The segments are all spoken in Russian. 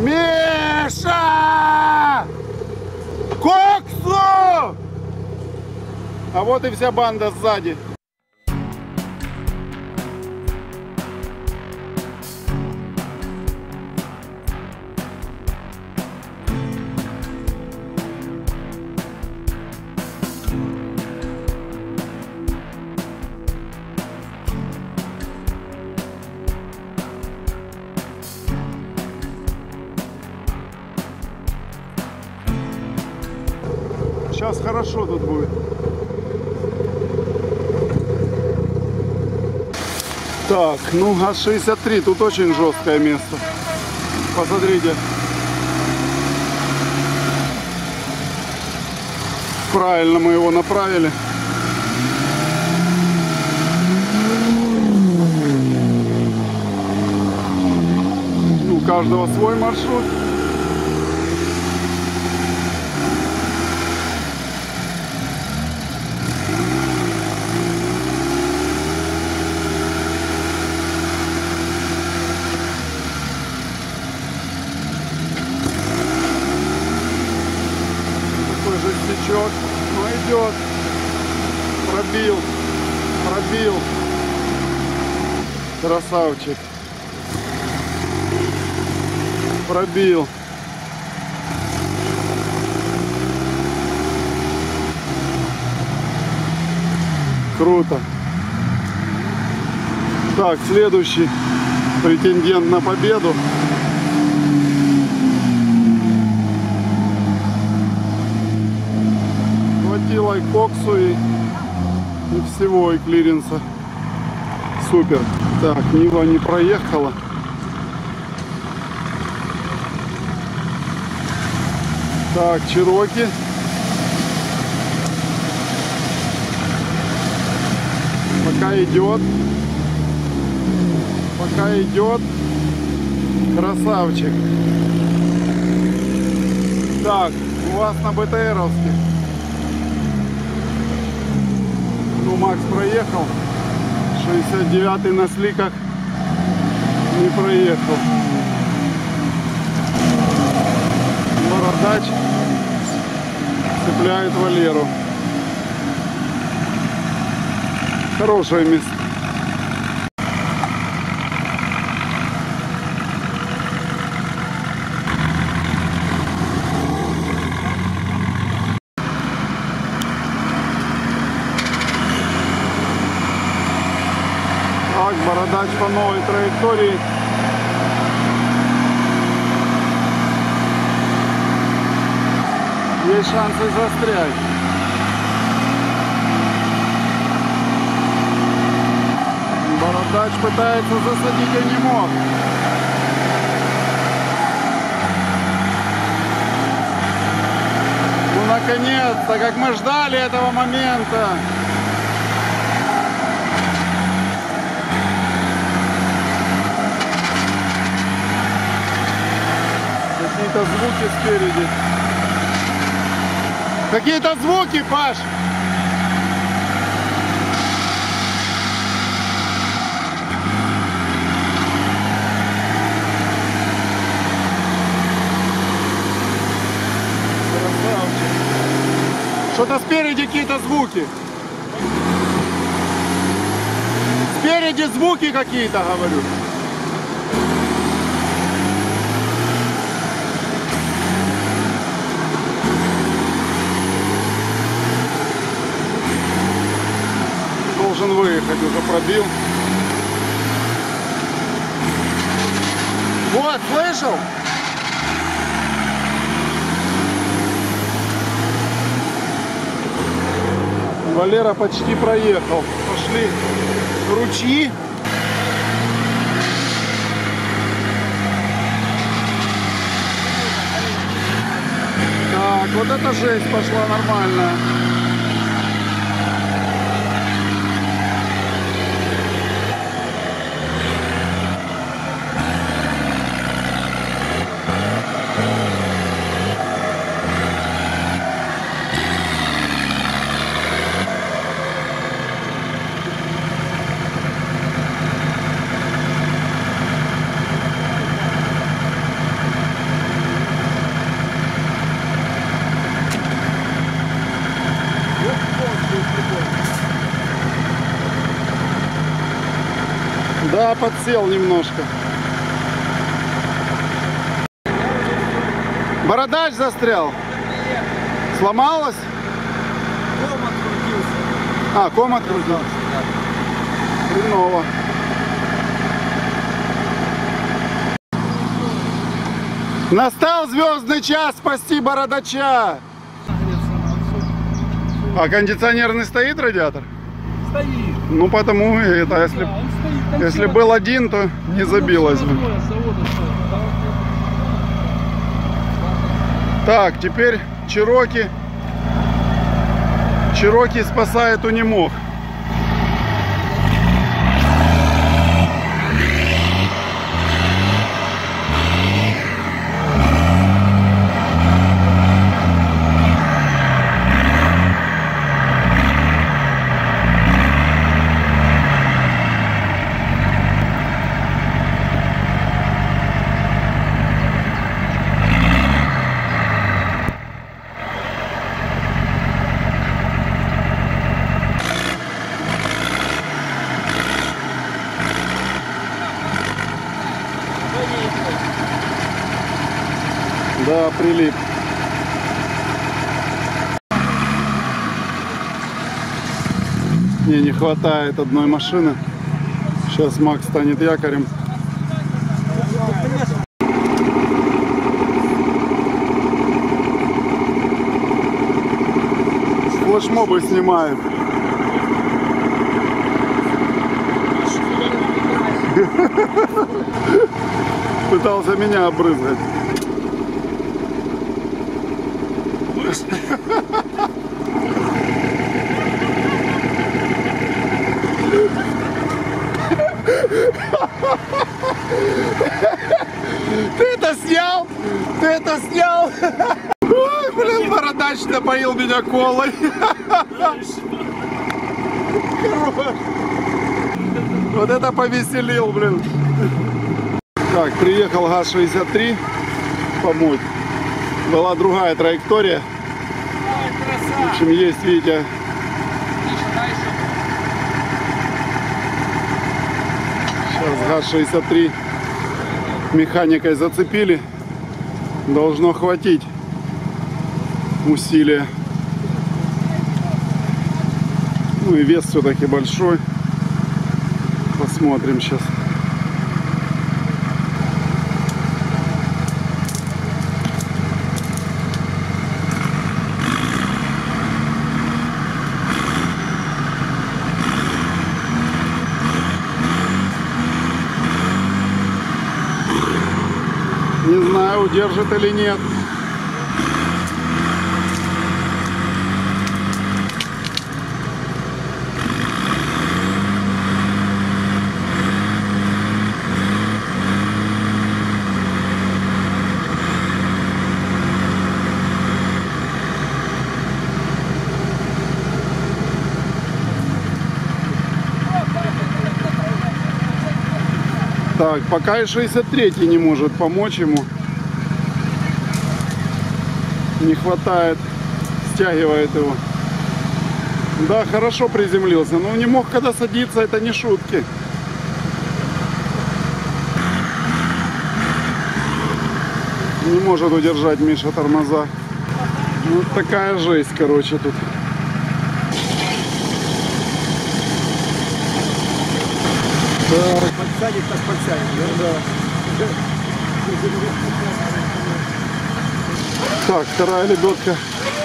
Миша! Коксу! А вот и вся банда сзади. Так, ну ГАЗ-63, тут очень жесткое место. Посмотрите. Правильно мы его направили. Ну, У каждого свой маршрут. Такой жестячок. Ну идет. Пробил. Пробил. Красавчик. Пробил. Круто. Так, следующий претендент на победу. Хватило и коксу, и, и всего, и клиренса. Супер. Так, Нива не проехала. Так, Чироки. Пока идет. Пока идет. Красавчик. Так, у вас на БТРовске. Ну, Макс проехал. 69 на сликах не проехал. Бородач цепляет Валеру. Хорошее место. Так, бородач по новой траектории. Есть шансы застрять. Бородач пытается засадить, а не мог. Ну, наконец-то, как мы ждали этого момента. Какие-то звуки спереди. Какие-то звуки, Паш! Что-то спереди какие-то звуки. Спереди звуки какие-то, говорю. Должен выехать, уже пробил. Вот, слышал? Валера почти проехал. Пошли ручьи. Так, вот эта жесть пошла нормальная. Да, подсел немножко. Бородач застрял. Сломалась? Ком открутился. А, ком открутился. Хреново. Настал звездный час спасти бородача. А кондиционер не стоит радиатор? Стоит. Ну потому это, Да, если. Там если всё- был один, то не забилось бы. Так, теперь Чироки. Чироки спасает унемог. Да, прилип. Не, не хватает одной машины. Сейчас Макс станет якорем. Флешмобы снимаем. Пытался меня обрызгать. Ты это снял? Ты это снял? Ой, блин, бородач напоил меня колой. Вот это повеселил, блин. Так, приехал ГАЗ-63 помочь. Была другая траектория. В общем, есть, видите, Сейчас ГАЗ-63 механикой зацепили. Должно хватить усилия. Ну и вес все-таки большой. Посмотрим сейчас. Удержит или нет. Так, пока и 63 не может помочь ему. Не хватает, стягивает его. Да, хорошо приземлился, но не мог когда садиться, это не шутки. Не может удержать Миша тормоза. Вот такая жесть, короче, тут. Так, Подсадит, так подсадит. Да. Так, вторая лебедка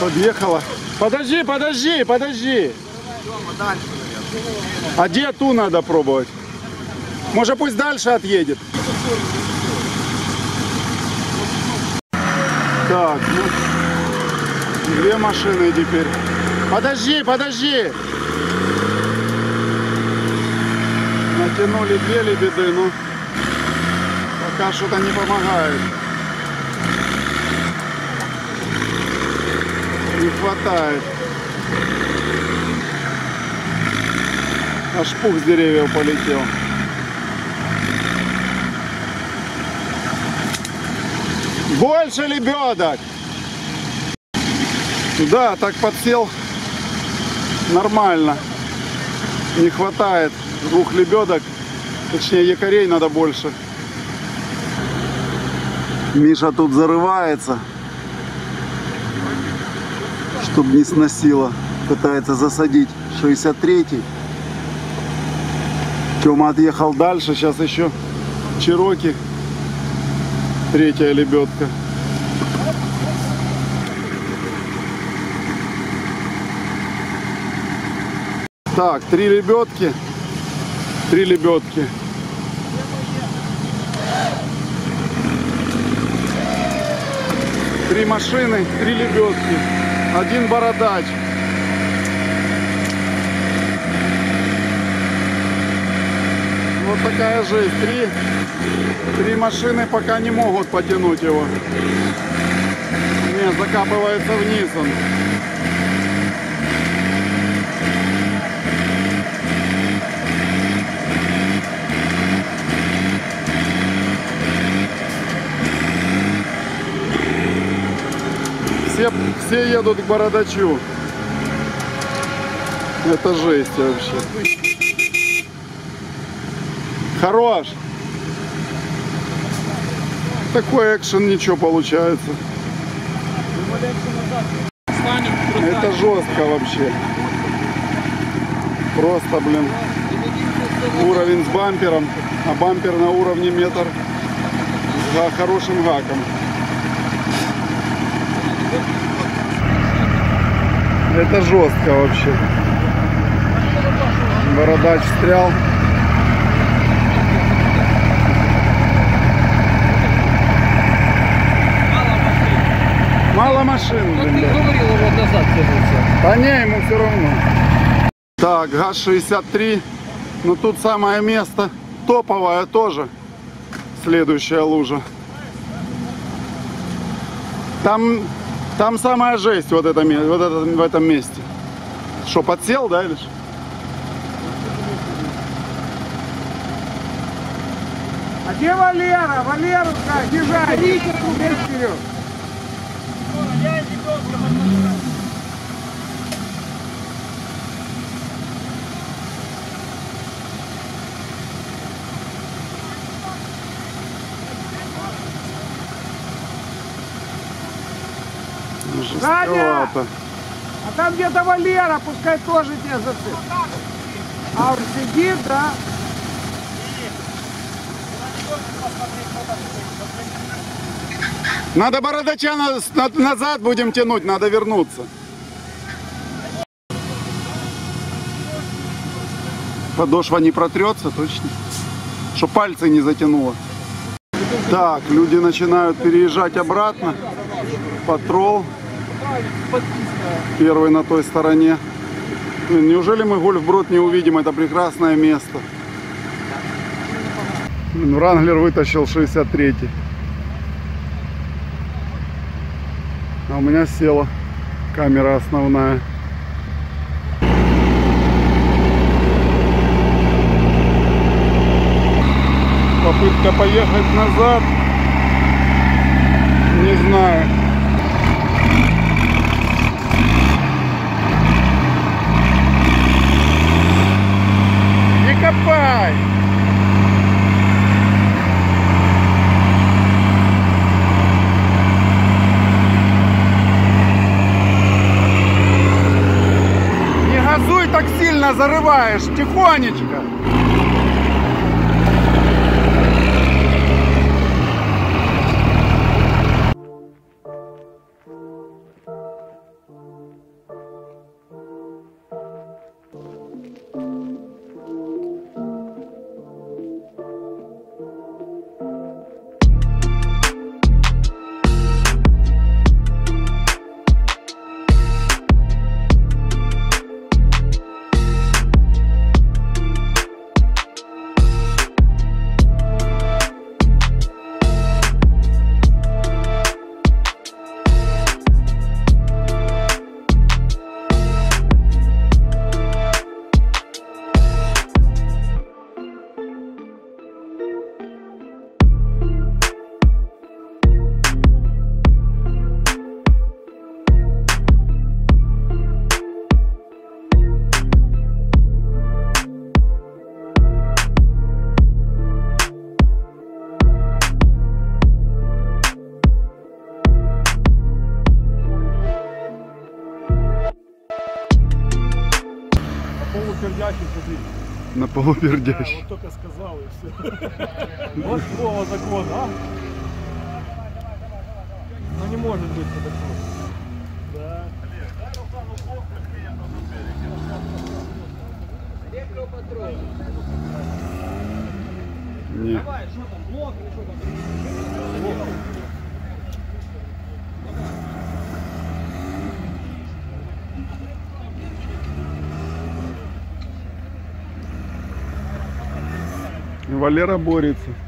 подъехала. Подожди, подожди, подожди. А где ту надо пробовать? Может пусть дальше отъедет. Так, ну, две машины теперь. Подожди, подожди. Натянули две лебеды, но пока что-то не помогает. Не хватает. Аж пух с деревьев полетел. Больше лебедок! Да, так подсел нормально. Не хватает двух лебедок. Точнее, якорей надо больше. Миша тут зарывается, чтобы не сносило. Пытается засадить 63-й. Тёма отъехал дальше, сейчас еще Чироки. Третья лебедка. Так, три лебедки. Три лебедки. Три машины, три лебедки. Один бородач. Вот такая жизнь. Три, три машины пока не могут потянуть его. Не, закапывается вниз он. Все, все едут к бородачу. Это жесть вообще. Хорош. Такой экшен ничего получается. Это жестко вообще. Просто, блин, уровень с бампером, а бампер на уровне метр га- хорошим гаком. Это жестко вообще. Бородач встрял. Мало машин. Мало машин, блин. ты говорил вот назад тянуться. Да не, ему все равно. Так, ГАЗ-63. Ну тут самое место. Топовое тоже. Следующая лужа. Там, там самая жесть вот, это, вот это, в этом месте. Что, подсел, да, или что? А где Валера? Валерушка, езжай! Весь вперед! Жестковато. А там где-то Валера, пускай тоже тебя зацепит. А он сидит, да? Надо бородача на- на- назад будем тянуть, надо вернуться. Подошва не протрется точно, что пальцы не затянуло. Так, люди начинают переезжать обратно. Патрол. Первый на той стороне. Неужели мы гольфброд не увидим? Это прекрасное место. Вранглер вытащил 63-й. А у меня села камера основная. Попытка поехать назад. Не знаю. Копай! Не газуй так сильно, зарываешь, тихонечко. На полупердящий. Вот только сказал и все. Вот слово закон, а? Ну не может быть по такому. Да. Не. Валера борется.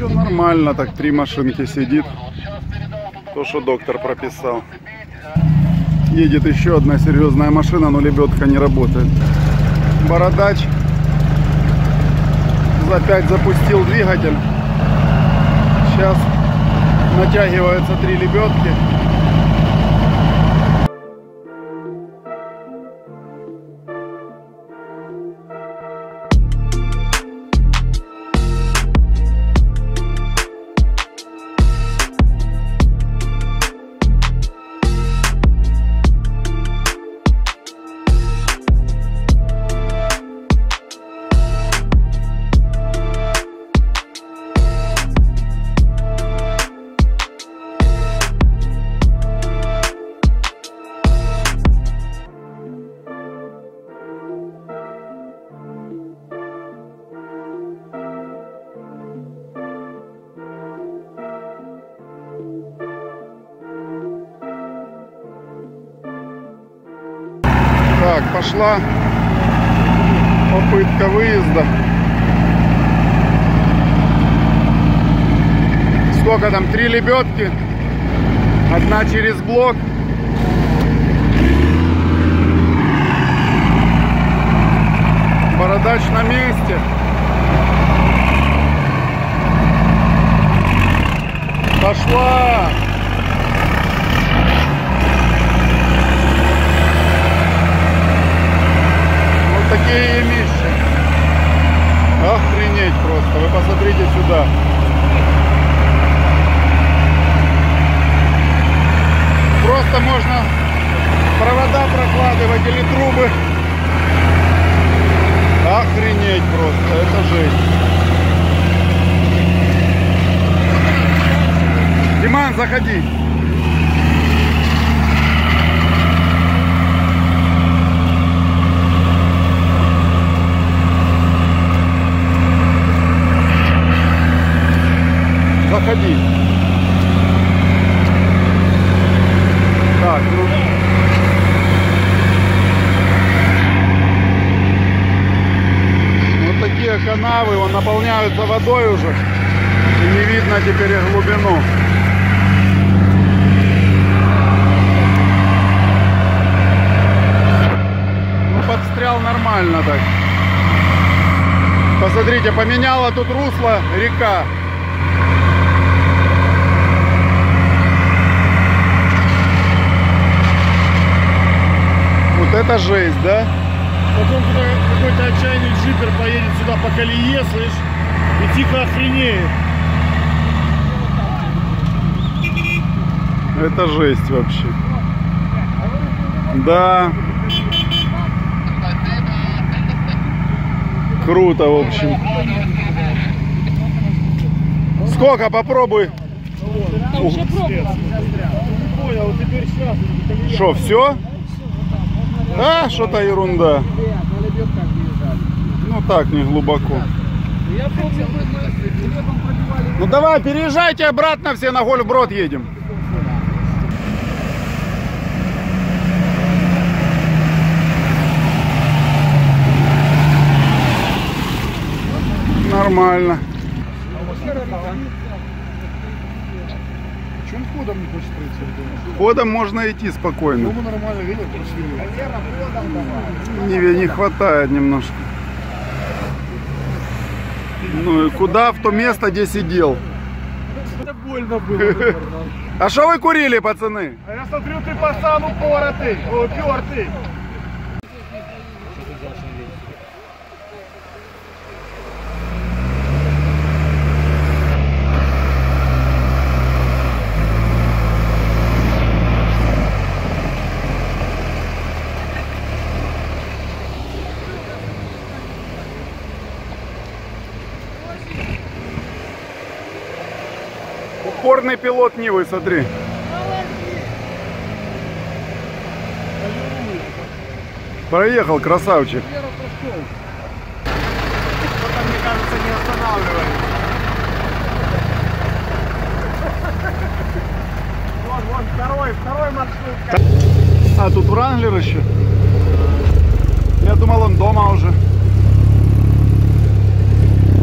Че нормально, так три машинки сидит. То, что доктор прописал. Едет еще одна серьезная машина, но лебедка не работает. Бородач опять запустил двигатель. Сейчас натягиваются три лебедки. Пошла попытка выезда. Сколько там? Три лебедки. Одна через блок. Бородач на месте. Пошла. Такие емища. Охренеть просто. Вы посмотрите сюда. Просто можно провода прокладывать или трубы. Охренеть просто. Это жесть. Диман, заходи. Заходи. Так, ну... Вот такие канавы, он наполняются водой уже. И не видно теперь глубину. Ну, подстрял нормально так. Посмотрите, поменяла тут русло река. Вот это жесть, да? Потом какой-то отчаянный джипер поедет сюда по колее, слышь, и тихо охренеет. Это жесть вообще. Да. Круто, в общем. Сколько? Попробуй. Что, все? А, что-то ерунда. Ну так, не глубоко. Ну давай, переезжайте обратно все на Гольфброд едем. нормально. Почему он ходом не хочет пройти? Ходом можно идти спокойно. Ему нормально, видел, прошли. Не, не хватает немножко. Ну и куда? В то место, где сидел. Это больно было. А что вы курили, пацаны? А я смотрю, ты пацан упоротый, упертый. Упорный пилот Нивы, смотри. Проехал, красавчик. мне кажется, не останавливает. Вон, вон, второй, второй маршрут. А, тут Вранглер еще? Я думал, он дома уже.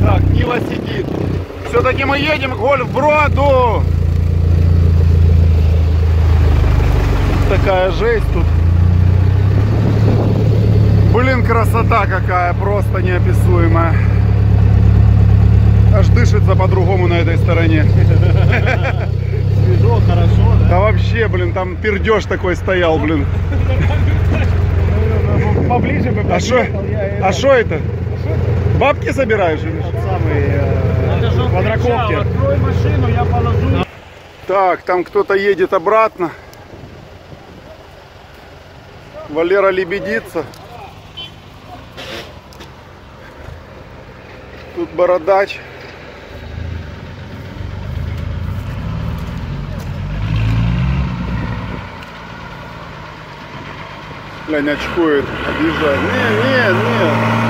Так, Нива сидит. Все-таки мы едем к Гольфброду. Такая жесть тут. Блин, красота какая, просто неописуемая. Аж дышится по-другому на этой стороне. Свежо, хорошо, да? Да вообще, блин, там пердеж такой стоял, блин. Поближе бы А что? А что это? Бабки собираешь или что? Квадрокоптер. Открой машину, я положу. Так, там кто-то едет обратно. Валера лебедится. Тут бородач. Глянь, очкует, объезжает. Не, не, не.